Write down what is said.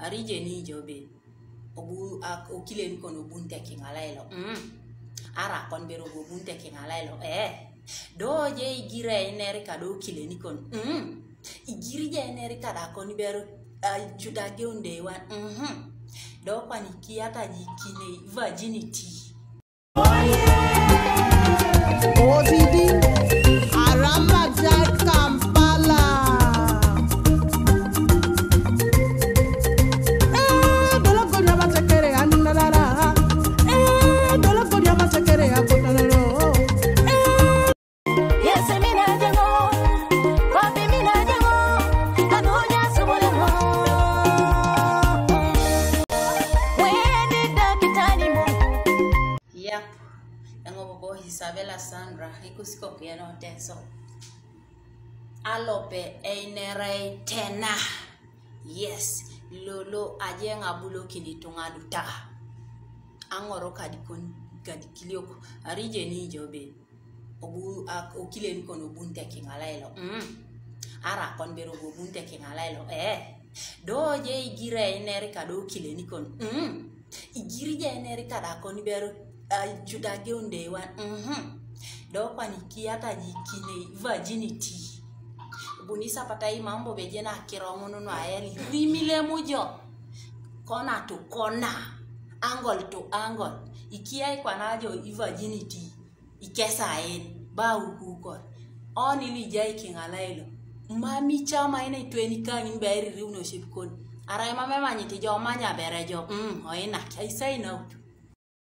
arije ni jo be obu okile ni kono bunte ki ngalelo mm. ara kon bero go bunte ki ngalelo eh do je igire ineri ka do kile ni mm. kon mm. igiri je ineri ka da kon bero uh, eh, juda ge onde wa mhm mm do kwani kiata ji kine virginity pues Isabela Sandra, y Cusco Piano de eso. Alope, Einere, Tena. Yes, Lolo, Ayen Abulo, Kini Tunga Luta. Angoro Kadikon, Kadikilio, Arije Nijobe. Obu, Okile Nikon, Ubunte, King Alelo. Mm. Ara, Konbero, Ubunte, King Alelo. Eh. Do ye gire Enerica, Do Kile Nikon. Mm. Igiri ya enerika da koni beru uh, judageundewa mm-hmm. nikiata jikile virginity bunisa patai mambo beje na bejena akiromununu ayali rimile mujo kona to kona angle to angle ikiai najo virginity ikesa ba oni baukukon jai ilijai king'alailo mami chama ina itweni kang'in beririunoship kon arai mamemanyiti jo manya bere jo mm, ina aisainautu